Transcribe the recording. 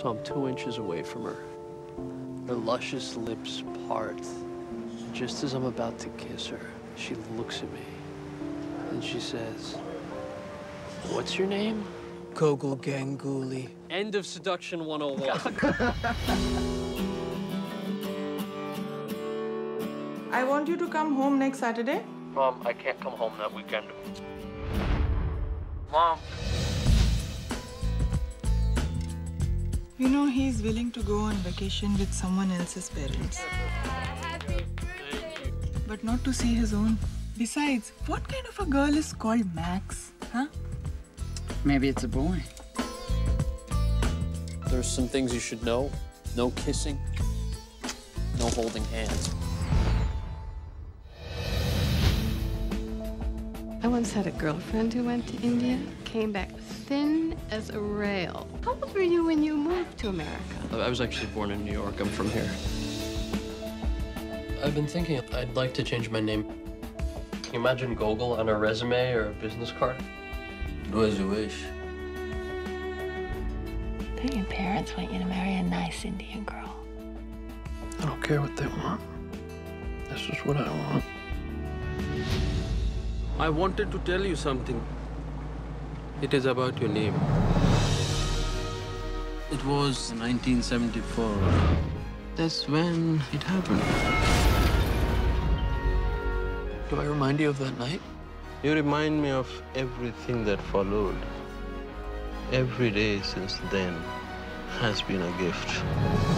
So I'm two inches away from her. Her luscious lips part. Just as I'm about to kiss her, she looks at me. And she says, What's your name? Gogol Ganguli. End of seduction 101. I want you to come home next Saturday. Mom, I can't come home that weekend. Mom. You know, he's willing to go on vacation with someone else's parents. But not to see his own. Besides, what kind of a girl is called Max? Huh? Maybe it's a boy. There's some things you should know. No kissing. No holding hands. I once had a girlfriend who went to India, came back thin as a rail. How old were you when you moved to America? I was actually born in New York. I'm from here. I've been thinking I'd like to change my name. Can you imagine Gogol on a resume or a business card? Do as you wish. Don't your parents want you to marry a nice Indian girl? I don't care what they want. This is what I want. I wanted to tell you something. It is about your name. It was 1974. That's when it happened. Do I remind you of that night? You remind me of everything that followed. Every day since then has been a gift.